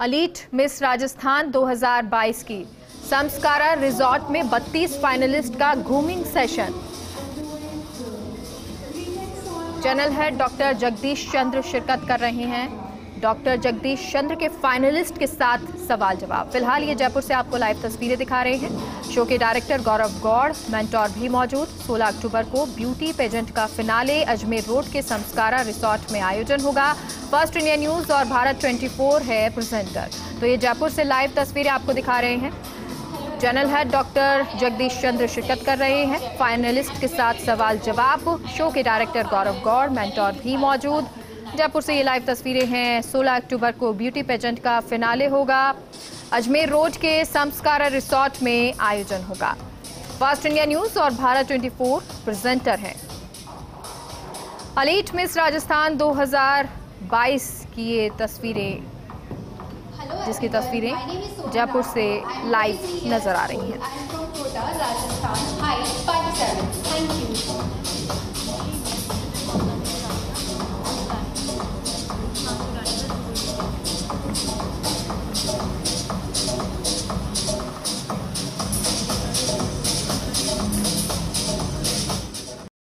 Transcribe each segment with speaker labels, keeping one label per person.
Speaker 1: Elite Miss Rajasthan 2022 की। संस्कारा resort में 32 finalist का घूमिंग सेशन चैनल है डॉक्टर जगदीश चंद्र शिरकत कर रहे हैं। डॉक्टर जगदीश चंद्र के फाइनलिस्ट के साथ सवाल जवाब। फ़िलहाल ये जयपुर से आपको लाइव तस्वीरें दिखा रहे हैं। शो के डायरेक्टर गौरव गौड़, मेंटोर भी मौजूद। 16 अक्टूबर को ब्यूटी पेजेंट का फिनाले अजमेर रोड के संस्कारा रिसोर्ट में आयोजन होगा। फ़र्स्ट इंडिया न्यूज़ और भारत 24 है प्रेजेंटर। तो ये जयपुर से लाइव तस्वीरें आपको दिखा रहे हैं। Channel head doctor Jagdish Chandra शिरकत कर रहे हैं। फाइनलिस्ट के साथ सवाल जवाब। शो के डायरेक्टर गौरव गौड़, मेंटोर भी मौजूद। जयपुर से ये लाइव तस्वीरें हैं। 16 अक्टूबर को ब्यूटी पेजेंट का फिनाले होगा। अजमेर रोड के संस्कारा रिसोर्ट में आयोजन होगा। फास्ट इंडिया न्यूज़ और भारत 24 प्रेजेंटर हैं। अलीट मिस राजस्थान 2022 की ये तस्वीरें जिसकी तस्वीरें जयपुर से लाइव नज़र आ रही हैं।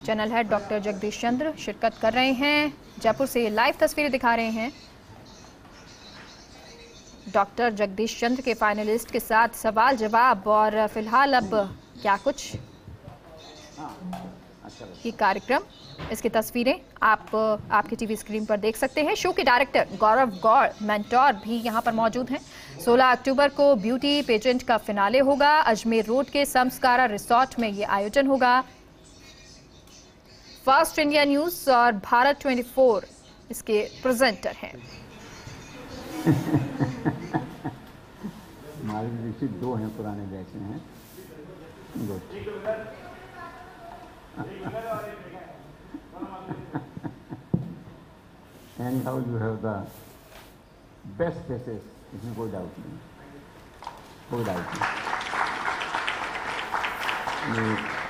Speaker 1: Channel head doctor Jagdish Chandra शिरकत कर रहे हैं जयपुर से लाइव तस्वीरें दिखा रहे हैं डॉक्टर जगदीश चंद्र के फाइनलिस्ट के साथ सवाल जवाब और फ़िलहाल अब क्या कुछ ये कार्यक्रम इसकी तस्वीरें आप आपकी टीवी स्क्रीन पर देख सकते हैं शो के डायरेक्टर गौरव गौर मेंटोर भी यहाँ पर मौजूद हैं 16 अक्टूबर को ब्यूटी पेजेंट का फिनाले होगा अजमेर रोड के समस्कारा रिसोर्ट में ये आयोजन होगा फास्ट इंडिया न्यूज़ और भारत 24 इसके प्रेजेंटर हैं।
Speaker 2: दो हैं, पुराने बैच हैं। And how you have the best faces इसमें कोई डाउट नहीं कोई डाउट नहीं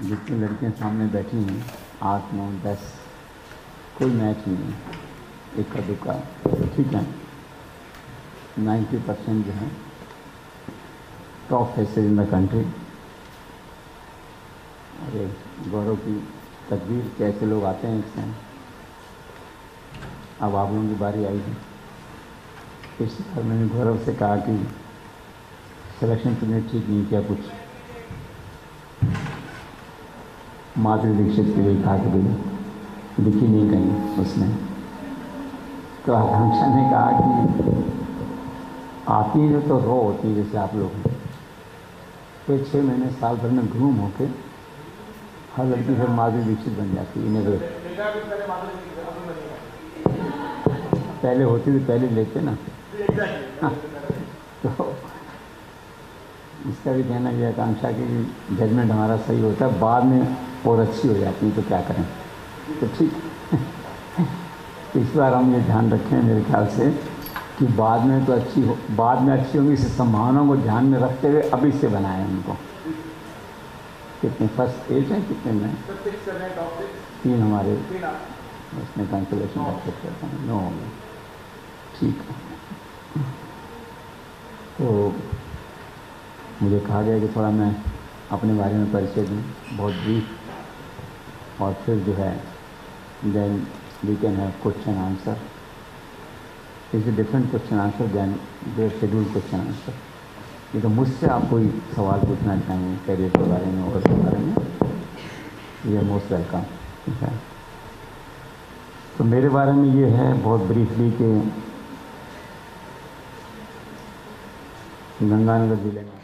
Speaker 2: जितनी लड़कियाँ सामने बैठी हैं, आठ, नौ, दस, कोई मैच नहीं है इक्का दुक्का ठीक है। नाइन्टी परसेंट जो है top faces in the country अरे, गौरव की तकदीर, कैसे लोग आते हैं इसमें अब आप लोगों की बारी आई है। इस बार मैंने गौरव से कहा कि सिलेक्शन तुमने ठीक नहीं किया कुछ। माधुरी दीक्षित के लिए कहा कि भाई दिखी नहीं कहीं उसमें तो आकांक्षा ने कहा कि आती है तो रो होती है जैसे आप लोग तो छः महीने साल भर में घूम होके हर लड़की फिर माधुरी दीक्षित बन जाती है, इन्हें पहले होती थी, पहले लेते ना। तो इसका भी कहना यह आकांक्षा कि जजमेंट हमारा सही होता है, बाद में और अच्छी हो जाती है तो क्या करें? तो ठीक इस बार हम ये ध्यान रखें मेरे ख्याल से कि बाद में तो अच्छी हो, बाद में अच्छी होंगी, इस संभावना को ध्यान में रखते हुए अभी से बनाए उनको। कितने फ़र्स्ट एज हैं, कितने में? तीन हमारे, उसमें कैंसिलेशन एक्सेप्ट करता हूँ, नो होंगे। ठीक है। तो मुझे कहा गया कि थोड़ा मैं अपने बारे में परिचय दूँ, बहुत ब्रीफ और फिर जो है then we can have question answer is a different question answer then there schedule question answer ये तो मुझसे आप कोई सवाल पूछना चाहेंगे कैरियर के बारे में और के बारे में? ये मोस्ट वेलकम ठीक है? तो मेरे बारे में ये है बहुत ब्रीफली कि गंगानगर ज़िले में